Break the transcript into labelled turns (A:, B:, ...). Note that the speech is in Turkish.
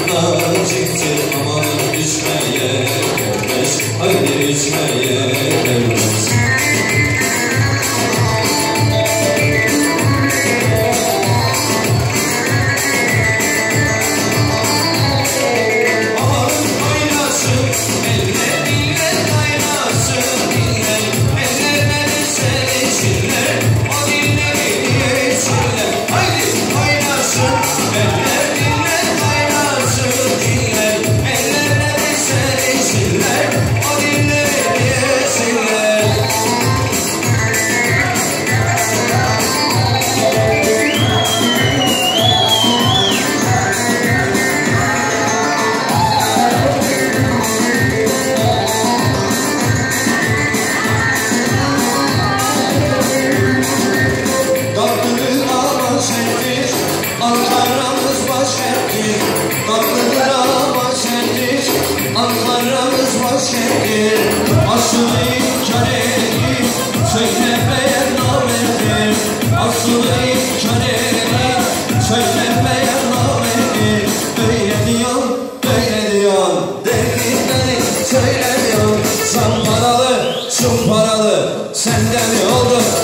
A: Yoldan çıktı amanın düşmeye Haydi içmeye. gelmez başendir. Ankara'mız başendir Tatlıdır ama sendir Ankara'mız başendir Aşkını inkar edip Söylemeye namerdir. Aşkını inkar edip Söylemeye namerdir. Böyle diyor, böyle diyor. Derdinleri söylemiyor. Zam paralı, şun paralı Senden yoldur